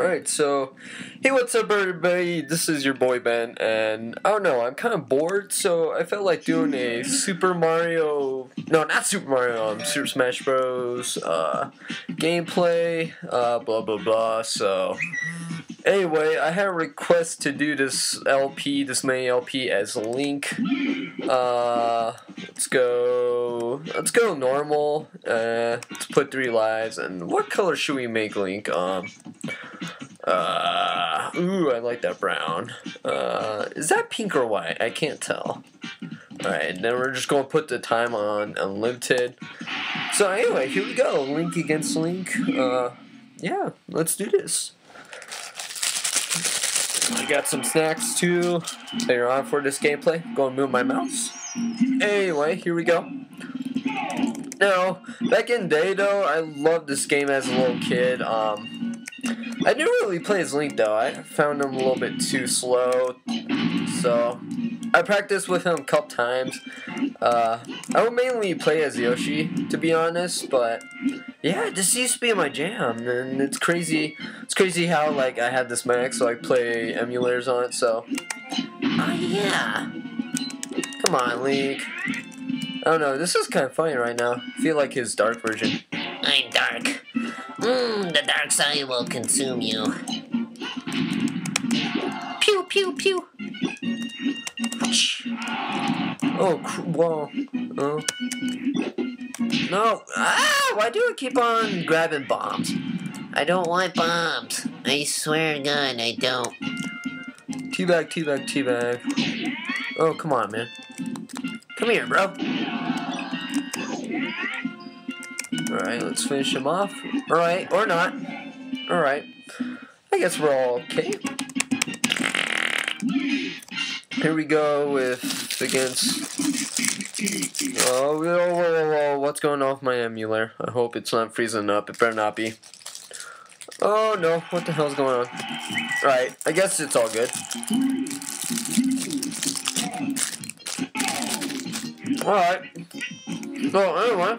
Alright, so, hey, what's up, everybody? This is your boy Ben, and I don't know, I'm kind of bored, so I felt like doing a Super Mario. No, not Super Mario, um, Super Smash Bros. Uh, gameplay, uh, blah blah blah. So, anyway, I had a request to do this LP, this mini LP, as Link. Uh, let's go. Let's go normal. Uh, let's put three lives, and what color should we make Link? Um. Uh, ooh, I like that brown. Uh, is that pink or white? I can't tell. Alright, then we're just going to put the time on unlimited. So anyway, here we go. Link against Link. Uh, yeah, let's do this. I got some snacks too later on for this gameplay. Go and move my mouse. Anyway, here we go. Now, back in day though, I loved this game as a little kid. Um, I didn't really play as Link though. I found him a little bit too slow. So I practiced with him a couple times. Uh, I would mainly play as Yoshi, to be honest, but yeah, this used to be my jam, and it's crazy. It's crazy how like I had this Mac, so I play emulators on it. So, oh yeah, come on, Link. Oh don't. This is kind of funny right now. I feel like his dark version. I'm dark. Mmm, the dark side will consume you. Pew, pew, pew. Oh, whoa. Oh. No. Ah, why do I keep on grabbing bombs? I don't want bombs. I swear to God, I don't. Teabag, teabag, teabag. Oh, come on, man. Come here, bro. Alright, let's finish him off. Alright, or not. Alright. I guess we're all okay. Here we go with against. Oh, whoa, whoa, whoa, what's going on with my emulator? I hope it's not freezing up. It better not be. Oh no, what the hell's going on? Right, I guess it's all good. Alright. So, anyway.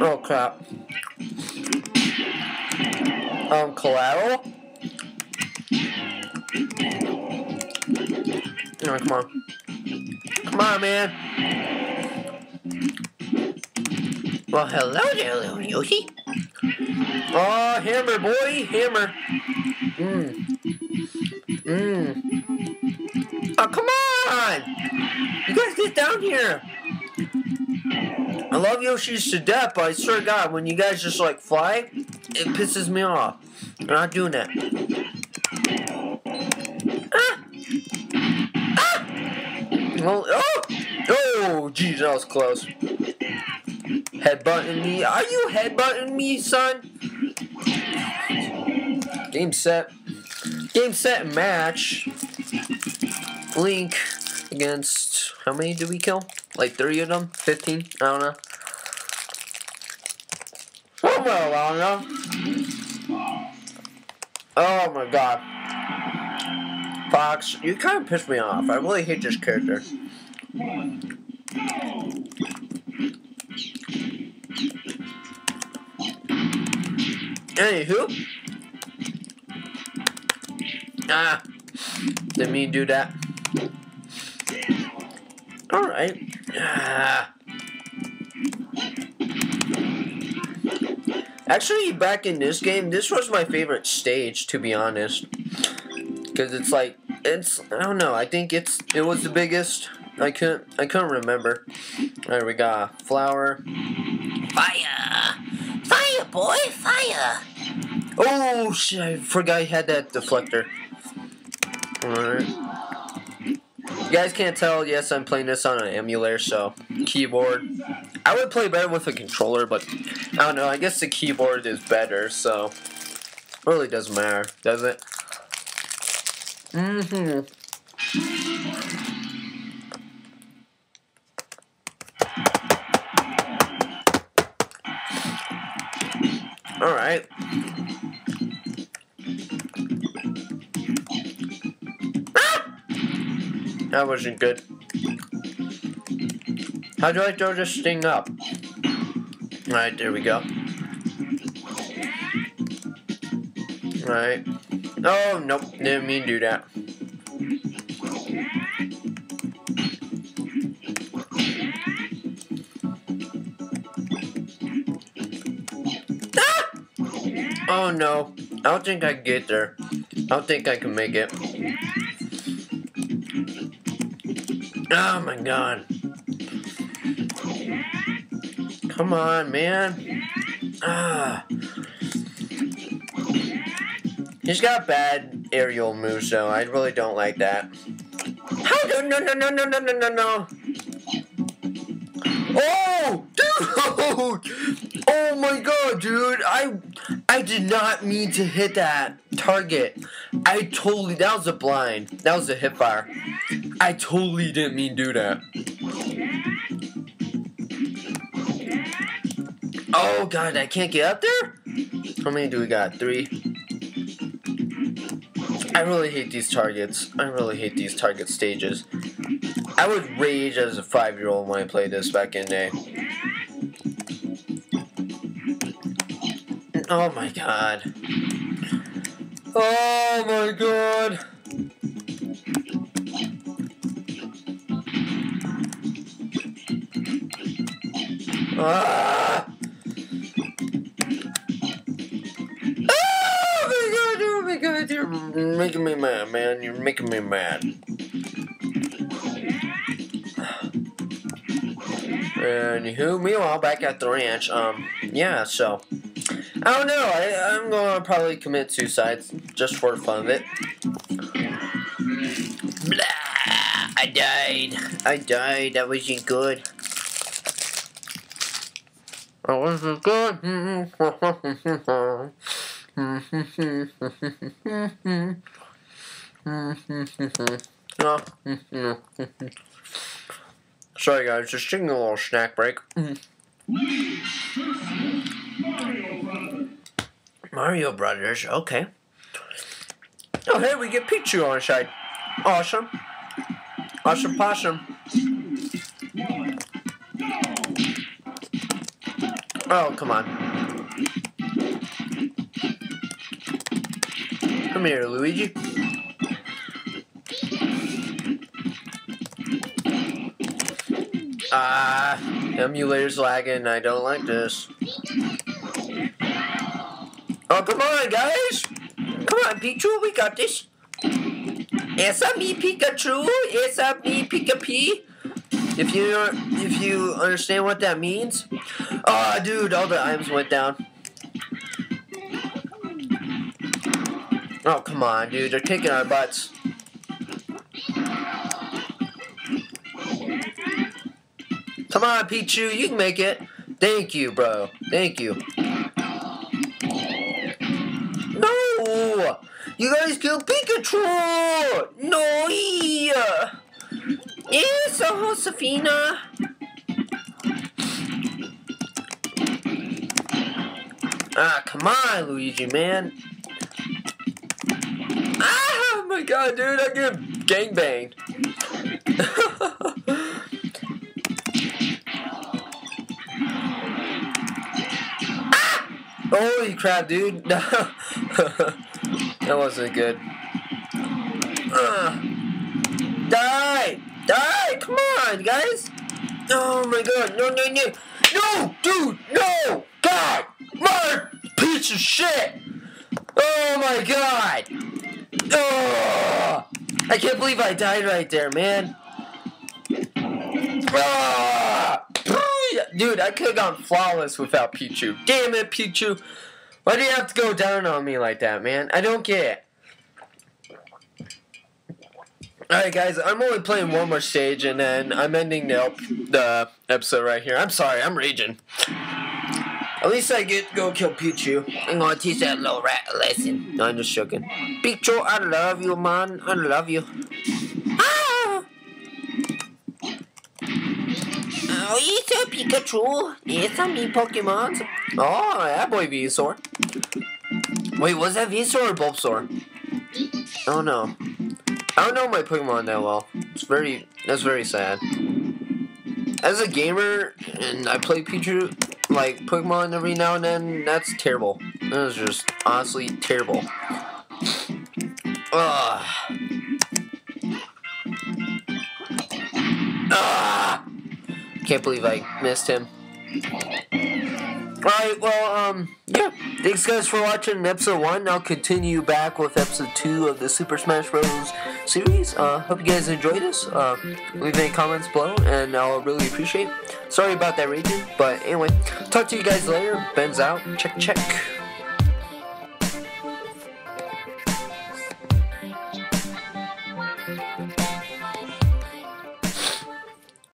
Oh crap. Um, collateral? Come on. Come on, man. Well, hello there, little Yoshi. Oh, hammer, boy, hammer. Mmm. Mmm. Oh, come on! You guys get down here! I love Yoshi's to death, but I swear to God, when you guys just like fly, it pisses me off. I'm not doing that. Oh, oh! Jeez, that was close. Headbutting me. Are you headbutting me, son? Game set. Game set match. Link against how many did we kill? Like three of them? Fifteen? I don't know. Somewhere around there. Oh my god. Fox, you kind of pissed me off. I really hate this character. Anywho. Ah. Didn't mean do that. Alright. Ah. Actually, back in this game, this was my favorite stage, to be honest. Because it's like, it's, I don't know, I think it's, it was the biggest. I couldn't, I couldn't remember. Alright, we got flower. Fire! Fire, boy, fire! Oh, shit, I forgot I had that deflector. Alright. You guys can't tell, yes, I'm playing this on an emulator, so keyboard. I would play better with a controller, but I don't know, I guess the keyboard is better, so really doesn't matter, does it? Mm-hmm. Alright. That wasn't good. How do I throw this thing up? Alright, there we go. Alright. Oh, nope. Didn't mean to do that. Ah! Oh no. I don't think I can get there. I don't think I can make it. Oh my god. Come on, man. Ah. He's got bad aerial moves, though. I really don't like that. How? No, no, no, no, no, no, no, no. Oh, dude! Oh my god, dude! I, I did not mean to hit that target. I totally. That was a blind. That was a hip fire. I totally didn't mean to do that. Oh god, I can't get up there? How many do we got? Three? I really hate these targets. I really hate these target stages. I would rage as a five-year-old when I played this back in day. Oh my god. Oh my god. Ah! Making me mad, man. You're making me mad. Anywho, meanwhile, back at the ranch, um, yeah, so. I don't know, I, I'm gonna probably commit suicide just for the fun of it. Blah! I died. I died, that wasn't good. That wasn't good. Sorry guys, just taking a little snack break. Mario Brothers, okay. Oh hey, we get Pichu on our side. Awesome. Awesome possum. Oh, come on. Come here, Luigi. Ah, emulator's lagging. I don't like this. Oh, come on, guys. Come on, Pichu. We got this. It's a me, Pikachu. It's a me, Pika P. If you if you understand what that means. Oh, dude, all the items went down. Oh, come on, dude. They're kicking our butts. Come on, Pichu. You can make it. Thank you, bro. Thank you. No! You guys killed Pikachu! No! Yeah! It's a Josefina. Ah, come on, Luigi, man. My god, dude, I get gangbanged. ah! Holy crap, dude. that wasn't good. Uh, die! Die! Come on, guys! Oh my god, no, no, no! No, dude, no! God! Mother piece of shit! Oh my god! I can't believe I died right there, man. Dude, I could have gone flawless without Pichu. Damn it, Pichu! Why do you have to go down on me like that, man? I don't get it. Alright guys, I'm only playing one more stage and then I'm ending the, the episode right here. I'm sorry, I'm raging. At least I get to go kill Pichu. I'm gonna teach that little rat a lesson. No, I'm just joking. Pichu, I love you, man. I love you. Ah! Oh, it's a Pikachu. It's a me Pokemon. Oh, that boy Venusaur. Wait, was that Venusaur or Bulbasaur? Oh no. I don't know my Pokemon that well. It's very, that's very sad. As a gamer, and I play Pichu, like Pokemon every now and then, that's terrible. That was just honestly terrible. Ugh. Ah! Can't believe I missed him. Alright, well, um. Thanks, guys, for watching episode 1. I'll continue back with episode 2 of the Super Smash Bros. series. Uh, hope you guys enjoyed this. Uh, leave any comments below, and I'll really appreciate Sorry about that region, but anyway, talk to you guys later. Ben's out. Check, check.